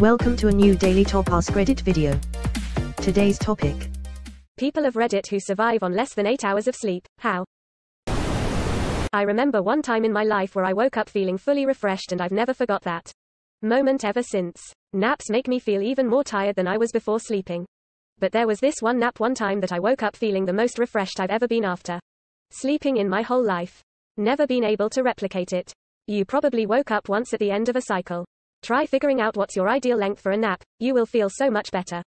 Welcome to a new Daily Top Ask Reddit video. Today's topic. People of Reddit who survive on less than 8 hours of sleep. How? I remember one time in my life where I woke up feeling fully refreshed and I've never forgot that moment ever since. Naps make me feel even more tired than I was before sleeping. But there was this one nap one time that I woke up feeling the most refreshed I've ever been after sleeping in my whole life. Never been able to replicate it. You probably woke up once at the end of a cycle. Try figuring out what's your ideal length for a nap, you will feel so much better.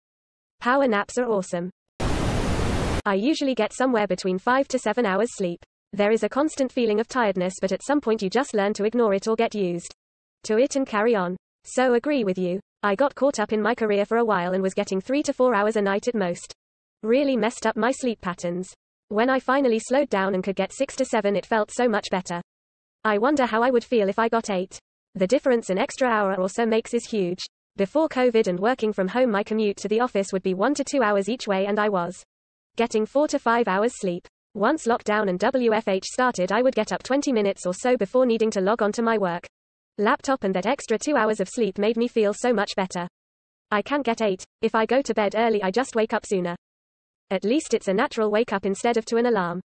Power naps are awesome. I usually get somewhere between 5 to 7 hours sleep. There is a constant feeling of tiredness, but at some point you just learn to ignore it or get used to it and carry on. So agree with you. I got caught up in my career for a while and was getting 3 to 4 hours a night at most. Really messed up my sleep patterns. When I finally slowed down and could get 6 to 7 it felt so much better. I wonder how I would feel if I got 8. The difference an extra hour or so makes is huge. Before COVID and working from home my commute to the office would be 1 to 2 hours each way and I was getting 4 to 5 hours sleep. Once lockdown and WFH started I would get up 20 minutes or so before needing to log on to my work laptop and that extra 2 hours of sleep made me feel so much better. I can't get 8. If I go to bed early I just wake up sooner. At least it's a natural wake up instead of to an alarm.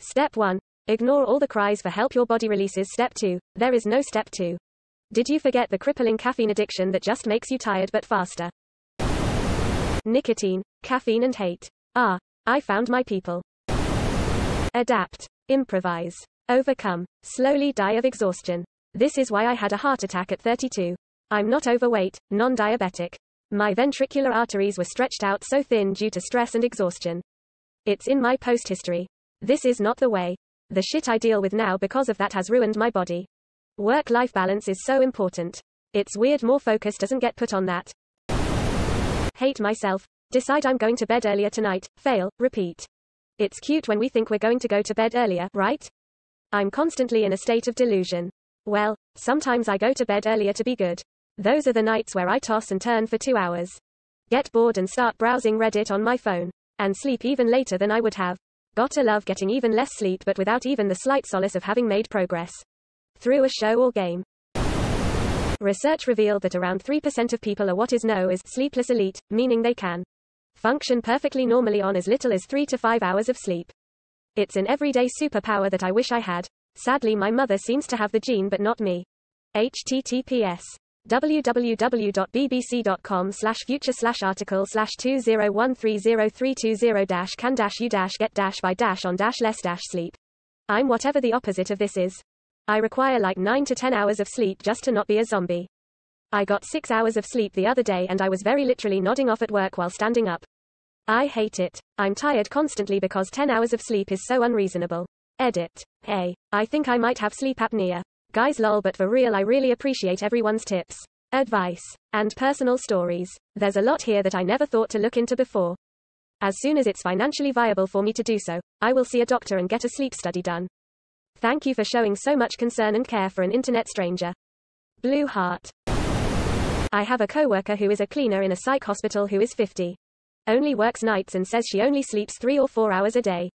Step 1. Ignore all the cries for help your body releases. Step 2. There is no step 2. Did you forget the crippling caffeine addiction that just makes you tired but faster? Nicotine, caffeine and hate. Ah, I found my people. Adapt, improvise, overcome, slowly die of exhaustion. This is why I had a heart attack at 32. I'm not overweight, non-diabetic. My ventricular arteries were stretched out so thin due to stress and exhaustion. It's in my post history. This is not the way. The shit I deal with now because of that has ruined my body. Work life balance is so important. It's weird more focus doesn't get put on that. Hate myself. Decide I'm going to bed earlier tonight. Fail. Repeat. It's cute when we think we're going to go to bed earlier, right? I'm constantly in a state of delusion. Well, sometimes I go to bed earlier to be good. Those are the nights where I toss and turn for two hours. Get bored and start browsing Reddit on my phone. And sleep even later than I would have. Gotta love getting even less sleep but without even the slight solace of having made progress. Through a show or game. Research revealed that around 3% of people are what is known as sleepless elite, meaning they can function perfectly normally on as little as 3 to 5 hours of sleep. It's an everyday superpower that I wish I had. Sadly my mother seems to have the gene but not me. https www.bbc.com slash future slash article slash 2013032 dash can dash you dash get dash by dash on dash less dash sleep. I'm whatever the opposite of this is. I require like 9 to 10 hours of sleep just to not be a zombie. I got 6 hours of sleep the other day and I was very literally nodding off at work while standing up. I hate it. I'm tired constantly because 10 hours of sleep is so unreasonable. Edit. Hey, I think I might have sleep apnea. Guys lol but for real I really appreciate everyone's tips, advice, and personal stories. There's a lot here that I never thought to look into before. As soon as it's financially viable for me to do so, I will see a doctor and get a sleep study done. Thank you for showing so much concern and care for an internet stranger. Blue Heart. I have a coworker who is a cleaner in a psych hospital who is 50. Only works nights and says she only sleeps 3 or 4 hours a day.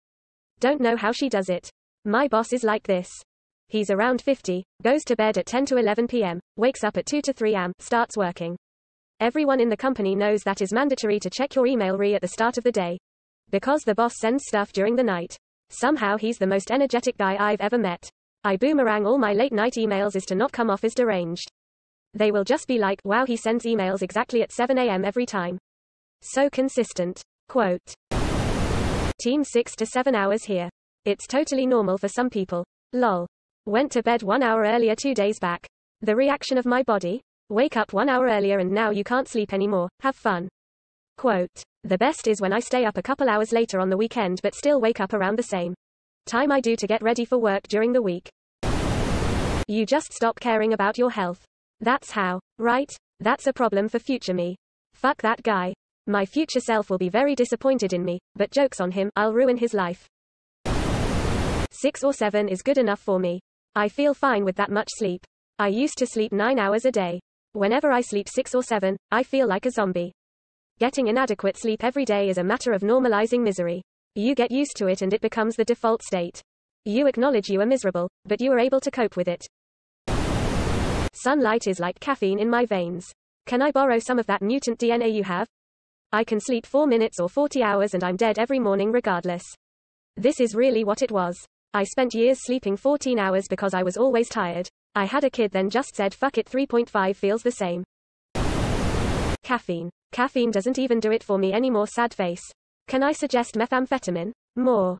Don't know how she does it. My boss is like this. He's around 50, goes to bed at 10 to 11 p.m., wakes up at 2 to 3 am, starts working. Everyone in the company knows that is mandatory to check your email re at the start of the day. Because the boss sends stuff during the night. Somehow he's the most energetic guy I've ever met. I boomerang all my late night emails is to not come off as deranged. They will just be like, wow, he sends emails exactly at 7 a.m. every time. So consistent. Quote. Team 6 to 7 hours here. It's totally normal for some people. Lol. Went to bed one hour earlier two days back. The reaction of my body? Wake up one hour earlier and now you can't sleep anymore. Have fun. Quote. The best is when I stay up a couple hours later on the weekend but still wake up around the same time I do to get ready for work during the week. You just stop caring about your health. That's how, right? That's a problem for future me. Fuck that guy. My future self will be very disappointed in me, but jokes on him, I'll ruin his life. Six or seven is good enough for me. I feel fine with that much sleep. I used to sleep 9 hours a day. Whenever I sleep 6 or 7, I feel like a zombie. Getting inadequate sleep every day is a matter of normalizing misery. You get used to it and it becomes the default state. You acknowledge you are miserable, but you are able to cope with it. Sunlight is like caffeine in my veins. Can I borrow some of that mutant DNA you have? I can sleep 4 minutes or 40 hours and I'm dead every morning regardless. This is really what it was. I spent years sleeping 14 hours because I was always tired. I had a kid then just said fuck it 3.5 feels the same. Caffeine. Caffeine doesn't even do it for me anymore sad face. Can I suggest methamphetamine? More.